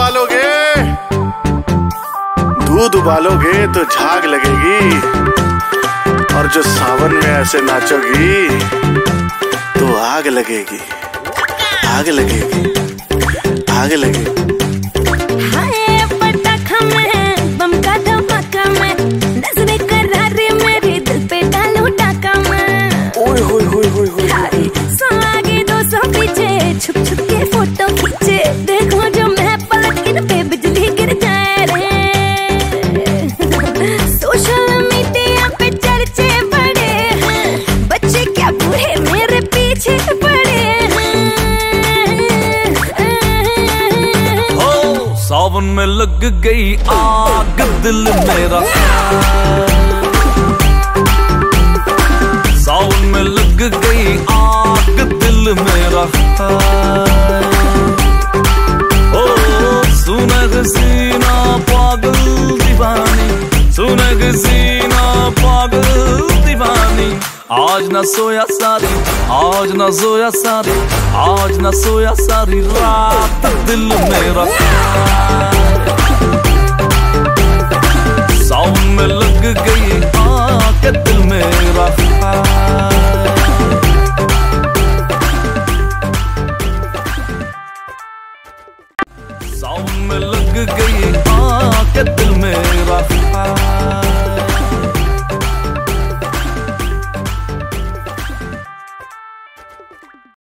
उबालोगे? दूध उबालोगे तो झाग लगेगी। और जो सावन में ऐसे नाचोगी तो आग लगेगी। आग लगेगी। आग लगेगी। सावन में लग गई आग, दिल मेरा। सावन में लग गई आग, दिल मेरा। ओ सुनग सीना पागल दीवानी सुनग सीना पागल दीवानी। आज न सोया सारी, आज न सोया सारी, आज न सोया सारी, रात दिल मेरा। लग गई आँख दिल मेरा